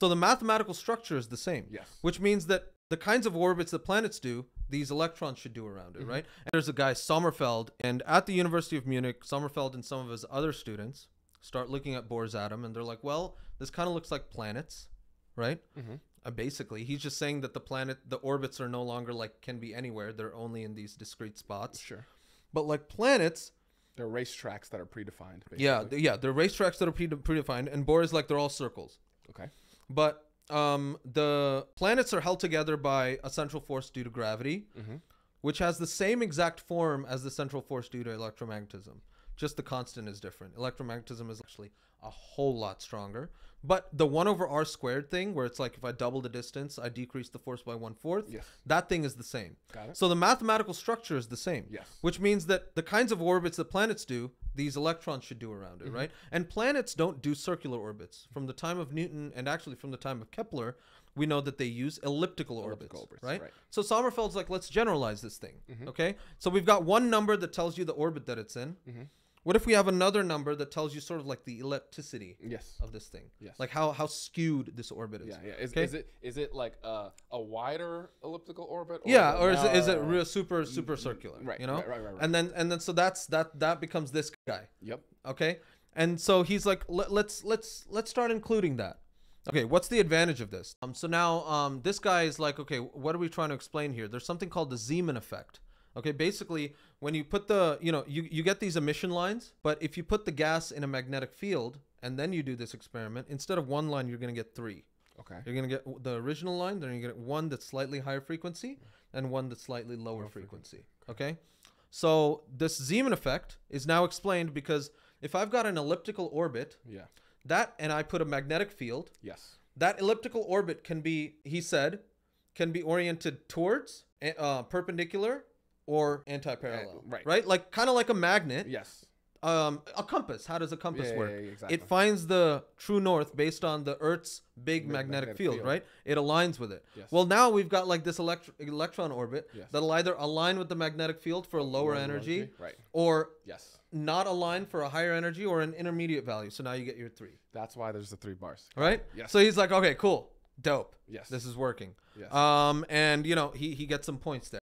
So the mathematical structure is the same. Yes. Which means that the kinds of orbits that planets do, these electrons should do around it, Mm-hmm. right? And there's a guy Sommerfeld, and at the University of Munich, Sommerfeld and some of his other students start looking at Bohr's atom, and they're like, "Well, this kind of looks like planets, right?" Mhm. Uh, basically, he's just saying that the planet, the orbits are no longer like can be anywhere; they're only in these discrete spots. Sure. But like planets, They're racetracks that are predefined. Basically. yeah, yeah, they're racetracks that are pre- predefined, and Bohr is like they're all circles. Okay. But um, the planets are held together by a central force due to gravity, Mhm. which has the same exact form as the central force due to electromagnetism. Just the constant is different. Electromagnetism is actually a whole lot stronger. But the one over r squared thing, where it's like if I double the distance, I decrease the force by one fourth. Yes. That thing is the same. Got it. So the mathematical structure is the same. Yes. Which means that the kinds of orbits that planets do, these electrons should do around Mm-hmm. it, right? And planets don't do circular orbits. From the time of Newton and actually from the time of Kepler, we know that they use elliptical, Elliptical orbits, orbits, right? right. Mm-hmm. So Sommerfeld's like, let's generalize this thing, okay? So we've got one number that tells you the orbit that it's in. Mm-hmm. What if we have another number that tells you sort of like the ellipticity Yes. of this thing? Yes. Like how how skewed this orbit is. Yeah, yeah. Is, Okay. is it is it like a, a wider elliptical orbit? yeah, or is it, is it real super super circular? right, You know. right, right, right, right. And then and then so that's that that becomes this guy. Yep. Okay. And so he's like, Let, let's let's let's start including that. Okay, what's the advantage of this? Um, so now um, this guy is like, okay, what are we trying to explain here? There's something called the Zeeman effect. Okay, basically, when you put the, you know, you, you get these emission lines, but if you put the gas in a magnetic field and then you do this experiment, instead of one line, you're going to get three. Okay. You're going to get the original line, then you get one that's slightly higher frequency and one that's slightly lower frequency. Okay? So this Zeeman effect is now explained because if I've got an elliptical orbit, Yeah. that and I put a magnetic field, Yes. that elliptical orbit can be, he said, can be oriented towards eh, uh, perpendicular or anti-parallel. Uh, right. Right? Like kind of like a magnet. Yes. Um, a compass. How does a compass Yeah, yeah, work? yeah, exactly. It finds the true north based on the Earth's big Big magnetic, magnetic field, field. right? It aligns with it. Yes. Well, now we've got like this elect- electron orbit Yes. that'll either align with the magnetic field for a lower, Lower energy, energy, right. or Yes. not align for a higher energy or an intermediate value. So now you get your three, That's why there's the three bars. right? Yes. So he's like, okay, cool, dope. Yes. This is working. Yes. Um, and you know he he gets some points there.